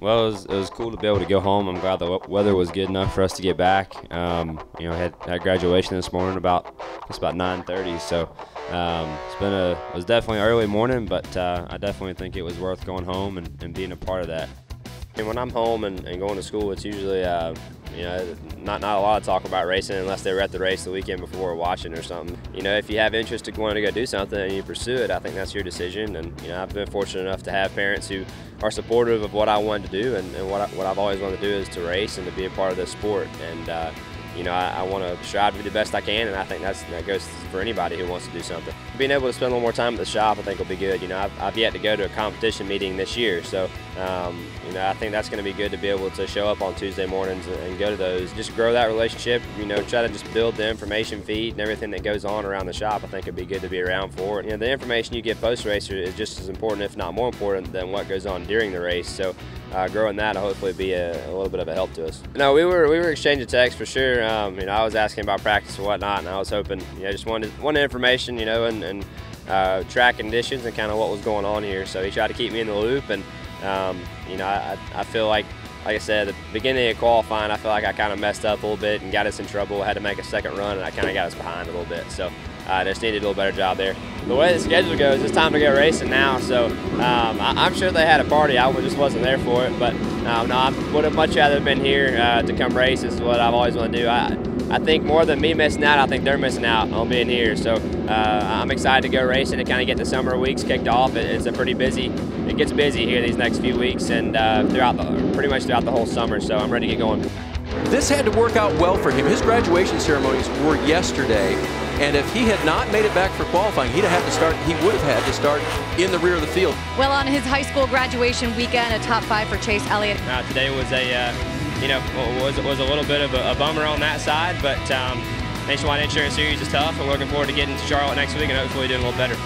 Well, it was, it was cool to be able to go home. I'm glad the weather was good enough for us to get back. Um, you know, had had graduation this morning about it's about 9:30, so um, it's been a it was definitely early morning, but uh, I definitely think it was worth going home and, and being a part of that. And when I'm home and, and going to school, it's usually uh, you know not not a lot of talk about racing unless they were at the race the weekend before or watching or something. You know, if you have interest in wanting to go do something and you pursue it, I think that's your decision. And you know, I've been fortunate enough to have parents who are supportive of what I wanted to do, and, and what I, what I've always wanted to do is to race and to be a part of this sport. And uh, you know, I, I want to strive to be the best I can, and I think that's that goes for anybody who wants to do something. Being able to spend a little more time at the shop, I think will be good. You know, I've, I've yet to go to a competition meeting this year, so um, you know, I think that's going to be good to be able to show up on Tuesday mornings and, and go to those. Just grow that relationship. You know, try to just build the information feed and everything that goes on around the shop. I think it'd be good to be around for. You know, the information you get post race is just as important, if not more important, than what goes on during the race. So uh, growing that will hopefully be a, a, little bit of a help to us. No, we were we were exchanging texts for sure. Um, you know, I was asking about practice and whatnot, and I was hoping, you know, just wanted wanted information, you know, and, and uh, track conditions and kind of what was going on here. So he tried to keep me in the loop, and um, you know, I, I feel like. Like I said, at the beginning of qualifying, I feel like I kind of messed up a little bit and got us in trouble. I had to make a second run, and I kind of got us behind a little bit. So I uh, just needed a little better job there. The way the schedule goes, it's time to go racing now. So um, I, am sure they had a party. I just wasn't there for it. But um, no, I would have much rather been here uh, to come race. Is what I've always wanted to do. I, I think more than me missing out, I think they're missing out on being here. So uh, I'm excited to go racing and kind of get the summer weeks kicked off. It, it's a pretty busy. It gets busy here these next few weeks and uh, throughout the, pretty much throughout the whole summer. So I'm ready to get going. This had to work out well for him. His graduation ceremonies were yesterday, and if he had not made it back for qualifying, he'd have had to start. He would have had to start in the rear of the field. Well, on his high school graduation weekend, a top five for Chase Elliott. Uh, today was a, uh, you know, was was a little bit of a, a bummer on that side, but um, Nationwide Insurance Series is tough, and we're looking forward to getting to Charlotte next week and hopefully doing a little better.